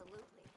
Absolutely.